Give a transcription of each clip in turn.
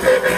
baby.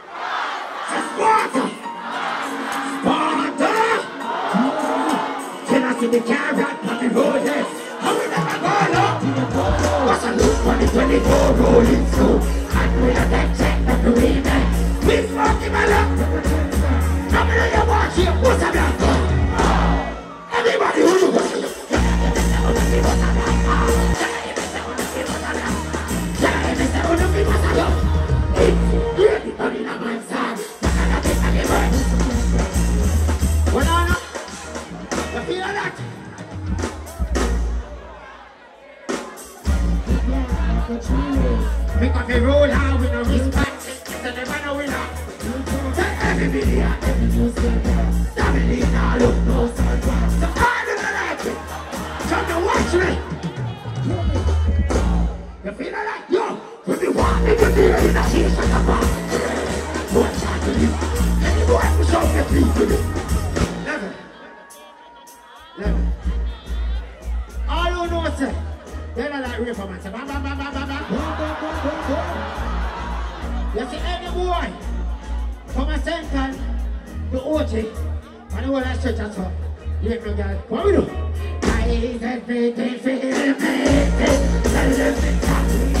the carrot popping roses? How we never go low? What's a look for the 24 rolling through? And we are that check that the remake. We smoking my luck. Come in your watch here. What's a? Now look no don't like. Come to watch me. You feel like yo? To be in of the. All who know say, they don't like rape man. Say, bam, bam, bam, bam, bam, bam. You see any boy from a central to OT, and whole of church as well. You ain't no girl. What we do? I is everything for. Tell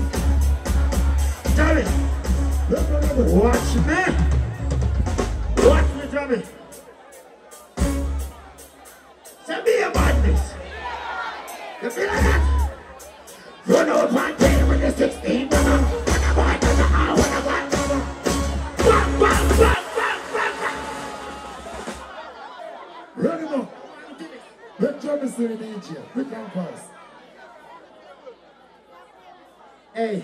Watch me. Watch me, Tommy. Send me a madness. You feel like that? Run out one day with the 16 number. Ready now. Let Johnny see the DJ. We can pass. Hey.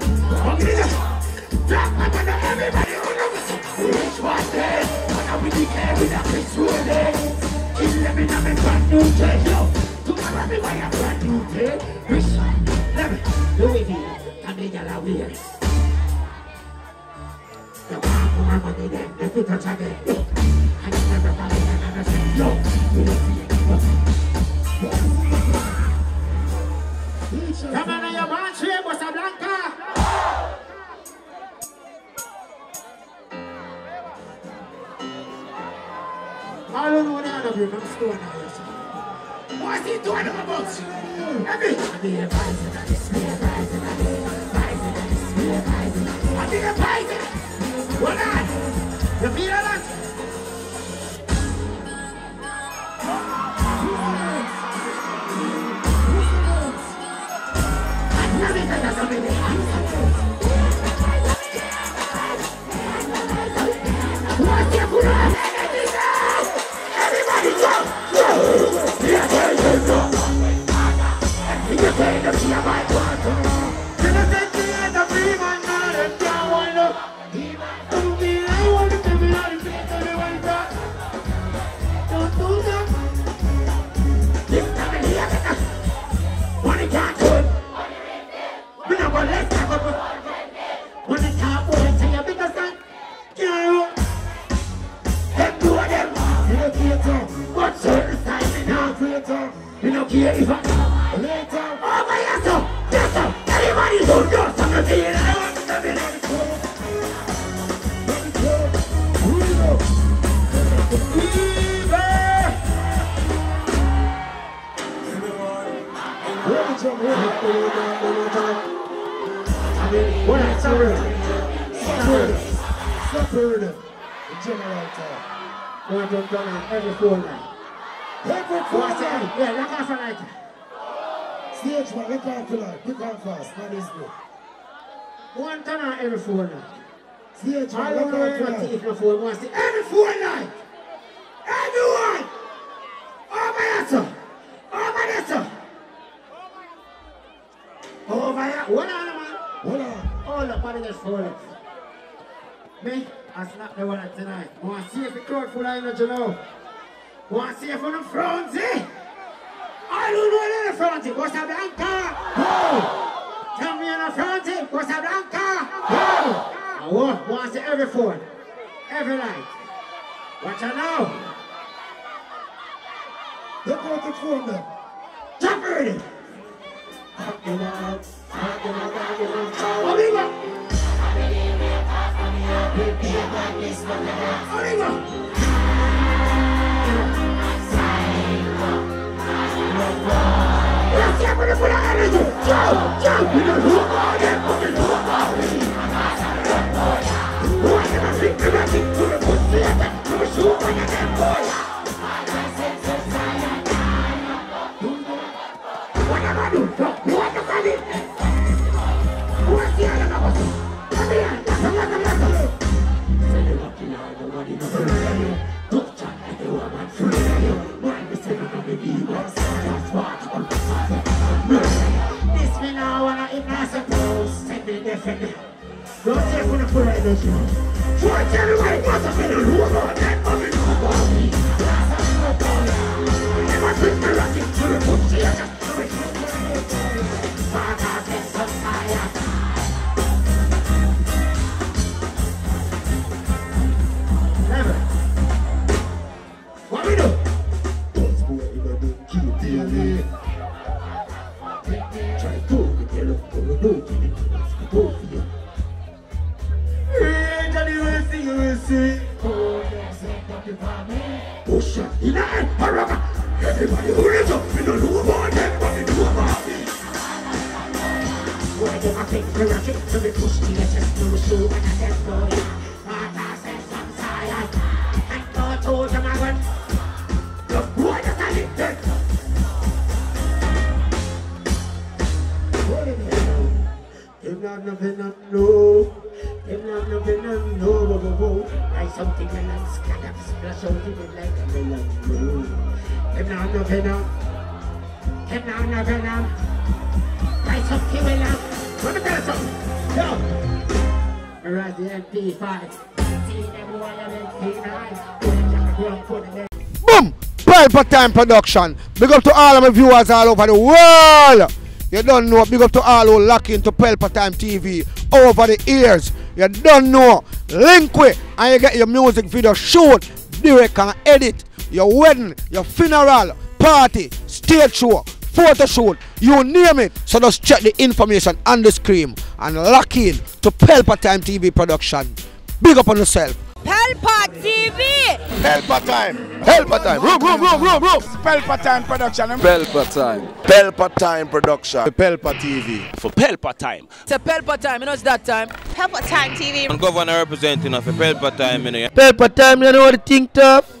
day. Yo, tomorrow me buy a brand new day. Rich, let me. And they get out here. The one who money then, the people touch again. And you never buy I say, yo, we don't Me tell you something. What's your problem? Everybody go! Go! Be advising, go! You don't care if I. Later. Oh, my yes, sir. Yes, sir. Everybody who knows something, I want to be it go. Read up. Ready, John. Ready. What I reading. Stop reading. The general time. One done done on every four night. Every quarter. Yeah, like off a night. Stage one. Look out for that. Quick and fast. That is good. One turn on every four night. Stage I one. Look out for what to that. eat no food. Wants to every four night. Everyone. Oh my answer. Oh my answer. Oh my What on man? Hold on. All the body just fall it. Me, I snap the one tonight. Want to see if the crowd full of energy now. Want to see on the? I don't know the front, eh? Costa Blanca. Tell me on the front, eh? Costa Blanca. I want, want to see every phone. Every night. Watch out now. Look out the phone then. Jump ready. Let's get rid of the energy. Jump, jump. You know who are them? Fucking who are we? Who are them? I think they're This me now wanna eat my suppose. Send me definitely. Don't. Try to tell what it was in the room or that do I think we're a kick to be pushed to the to the shoe and I said no yeah. But I said some science. And thought to them I went. The boy I not no. No. Whoa, whoa, whoa. Like something melon scatter splash out in it like a melon. No. Them not not. Like something melon. Let me tell you something. Yo. Around the MP5. See them boy on MP9. Put them down the ground, put them Boom! Pelpa Time Production. Big up to all of my viewers all over the world. You don't know. Big up to all who lock into Pelpa Time TV over the years. You don't know. Link with and you get your music video shoot, direct and edit. Your wedding, your funeral, party, stage show, photo shoot, you name it. So just check the information on the screen and lock in to Pelpa Time TV Production. Big up on yourself. Pelpa TV! Pelpa time. Pelpa time. Room, room, room, room, room. Pelpa time production. Pelpa time. Pelpa time production. Pelpa TV. For Pelpa time. It's a Pelpa time, you know it's that time. Pelpa Time TV. And governor representing of Pelpa time, you know. Pelpa Time, you know what the think, tough?